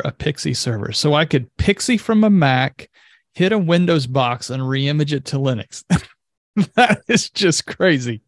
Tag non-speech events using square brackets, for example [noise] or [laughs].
a PXE server. So I could PXE from a Mac, hit a Windows box, and reimage it to Linux. [laughs] that is just crazy.